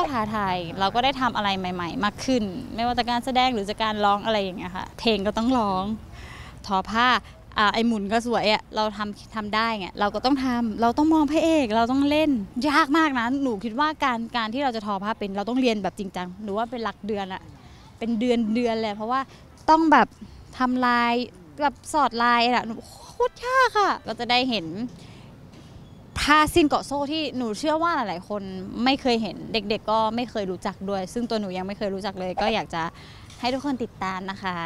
ก็ท้าทายเราก็ได้ทำอะไรใหม่ ๆ มากขึ้น ไม่ว่าจะการแสดงหรือจะการร้องอะไรอย่างเงี้ยค่ะ เพลงก็ต้องร้องทอผ้าอ่าไอหมุนก็สวยอะเราทำทำได้ไงเราก็ต้องทำเราต้องมองพระเอกเราต้องเล่น ยากมากนะหนูคิดว่าการการที่เราจะทอผ้าเป็นเราต้องเรียนแบบจริงจังหนูว่าเป็นหลักเดือนอะเป็นเดือนเดือนเลยเพราะว่าต้องแบบทำลายแบบสอดลายอะหนูโคตรยากอะก็จะได้เห็น ผ้าสิ้นเกาะโซ่ที่หนูเชื่อว่าหลายๆ คนไม่เคยเห็นเด็ก ๆ ก็ไม่เคยรู้จักด้วย ซึ่งตัวหนูยังไม่เคยรู้จักเลย ก็อยากจะให้ทุกคนติดตามนะคะ